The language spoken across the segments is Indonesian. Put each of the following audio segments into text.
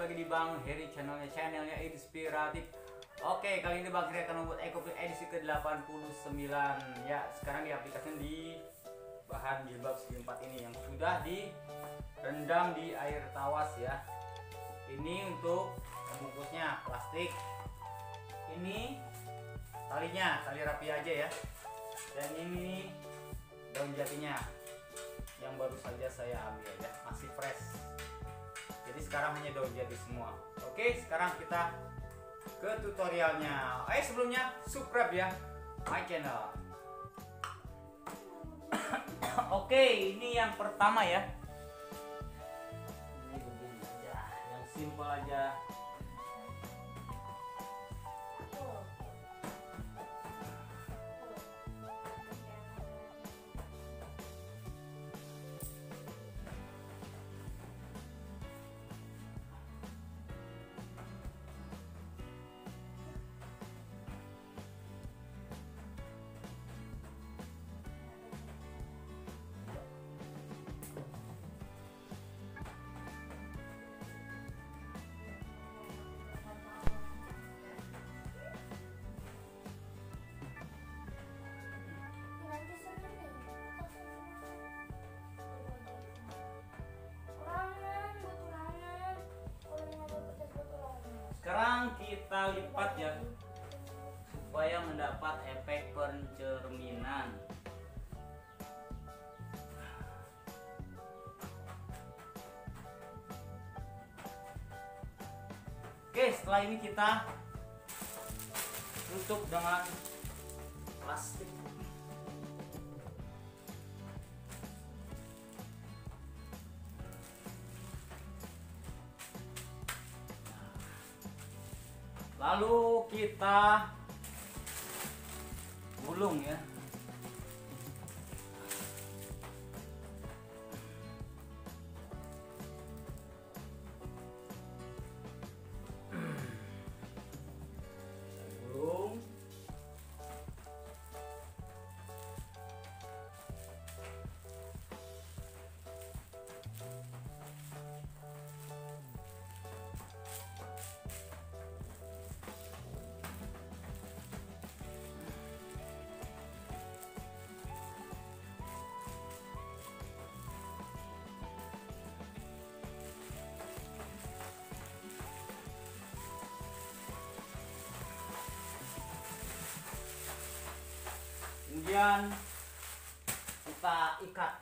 lagi di Bang Heri channelnya. Channelnya inspiratif. Oke, kali ini Bang Heri akan membuat EcoFit edisi ke-89. Ya, sekarang di aplikasi di bahan jilbab segi empat ini yang sudah direndam di air tawas ya. Ini untuk pembungkusnya plastik. Ini talinya, tali rapi aja ya. Dan ini daun jatinya yang baru saja saya ambil ya. Masih fresh jadi sekarang hanya daun jati semua. Oke sekarang kita ke tutorialnya. Eh sebelumnya subscribe ya my channel. Oke ini yang pertama ya. Ini begini aja yang simple aja kita lipat ya supaya mendapat efek pencerminan. Oke, setelah ini kita tutup dengan plastik. Kita gulung ya. Kemudian kita ikat.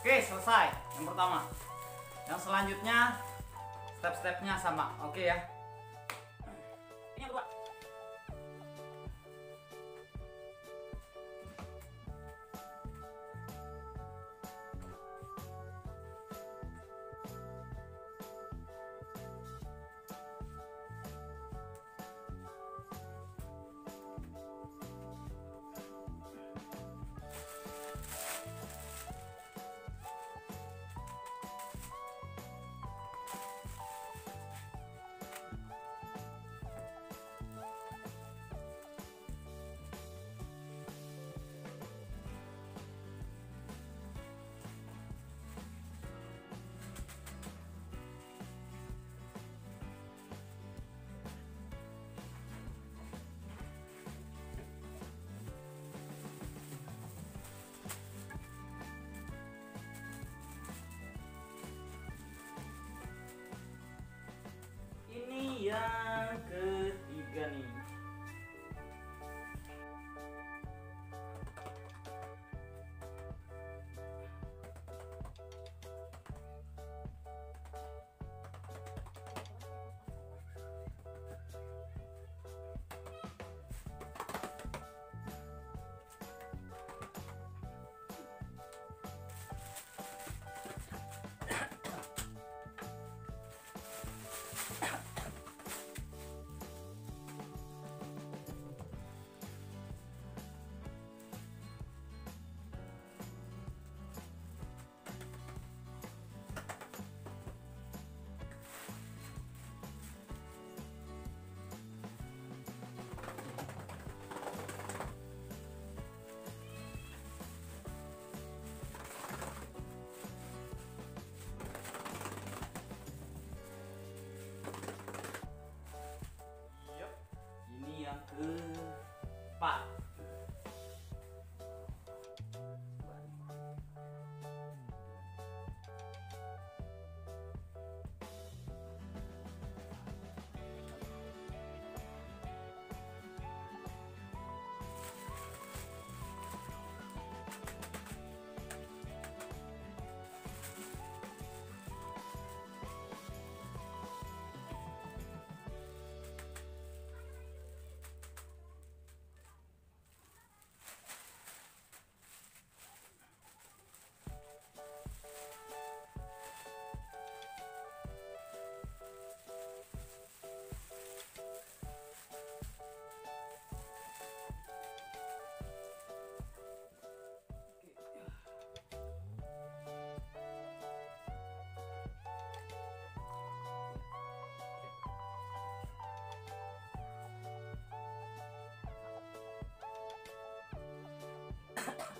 Oke selesai. Yang pertama. Yang selanjutnya step-stepnya sama oke ya Bye. ハハハハ!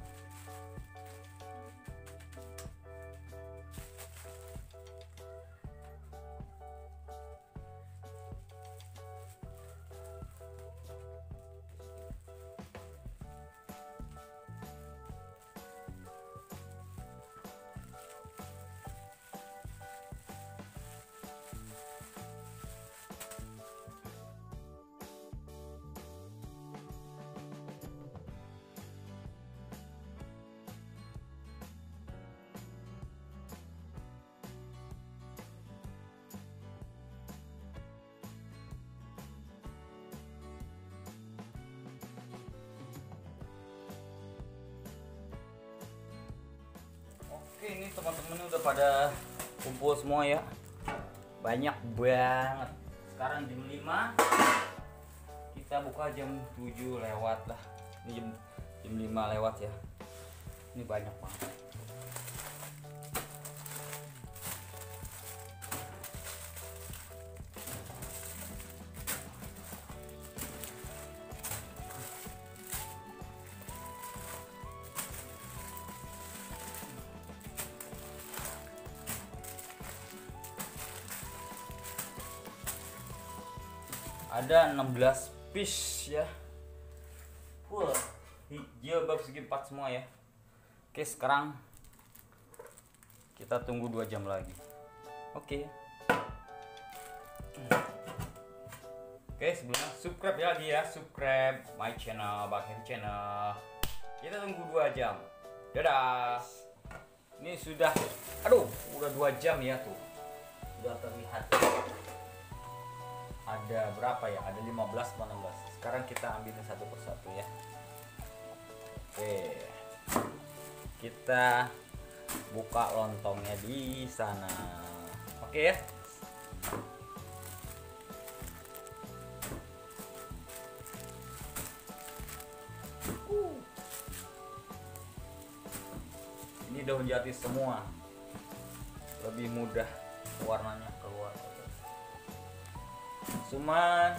teman-teman udah pada kumpul semua ya. Banyak banget. Sekarang jam 5 Kita buka jam 7 lewat lah. Ini jam, jam 5 lewat ya. Ini banyak banget ada 16 piece ya. Wah hijau bab segi 4 semua ya. Oke sekarang kita tunggu 2 jam lagi. Oke. Oke sebelumnya subscribe ya lagi ya. Subscribe my channel Bakir channel. Kita tunggu 2 jam. Dadah. Ini sudah aduh udah 2 jam ya tuh. Udah terlihat ada berapa ya? Ada 15 16 sekarang kita ambilin satu persatu ya. Oke. Kita buka lontongnya di sana. Oke ya. Ini daun jati semua. Lebih mudah warnanya keluar cuman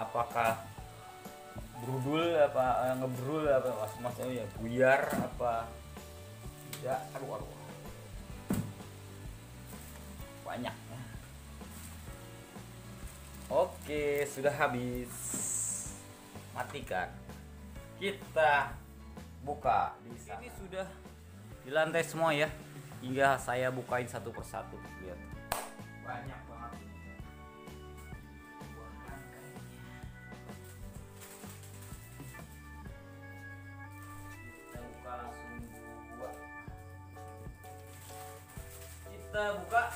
apakah brudul apa eh, ngebrul apa mas maksudnya ya buyar apa? Tidak aduh aduh banyak ya. oke sudah habis. Matikan. Kita buka di sana. ini sudah di lantai semua ya. Hingga saya bukain satu persatu. Lihat. Banyak banget kita buka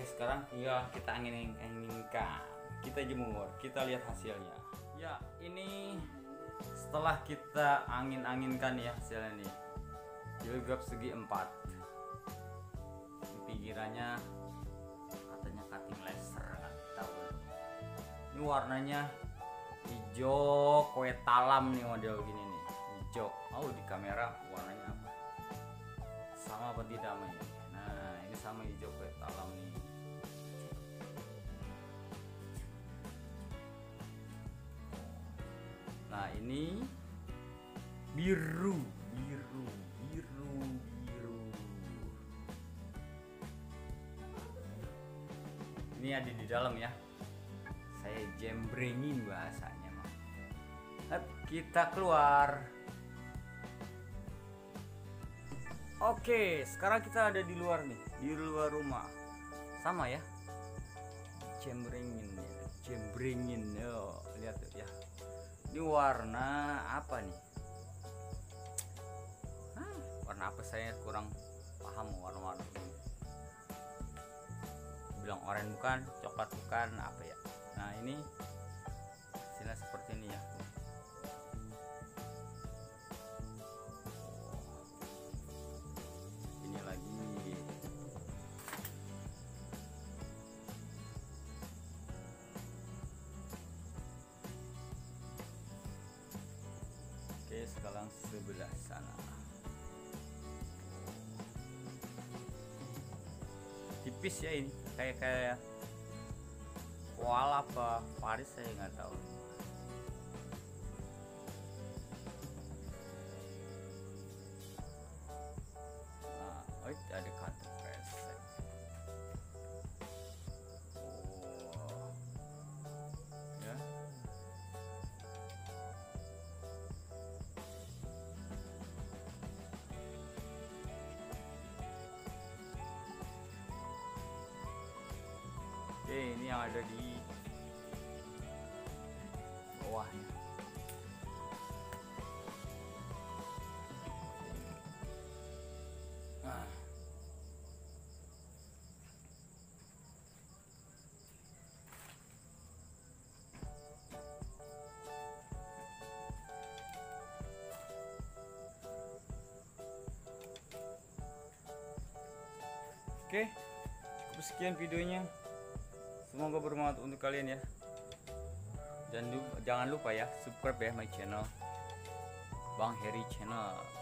Oke sekarang ya kita angin anginkan kita jemur kita lihat hasilnya. Ya ini setelah kita angin anginkan ya hasilnya nih. Jilbab segi empat. Pinggirannya katanya cutting laser tahu. Ini warnanya hijau kue talam nih model gini nih. Hijau. Oh di kamera warnanya apa? Sama apa tidak nah ini sama hijau kue nah ini biru biru biru biru. Ini ada di dalam ya. Saya jembrengin bahasanya Hup, kita keluar. Oke sekarang kita ada di luar nih di luar rumah. Sama ya. Jembrengin ya jembrengin ya ini warna apa nih? Hah, warna apa saya kurang paham warna-warna ini? Bilang oranye bukan coklat bukan apa ya? Nah ini hasilnya seperti ini ya tipis ya ini. Kayak kayak koala apa Paris saya nggak tahu. Nah, ada ini yang ada di bawahnya. Nah. Oke, cukup sekian videonya. Semoga bermanfaat untuk kalian ya. Dan jangan lupa ya subscribe ya my channel Bang Heri channel.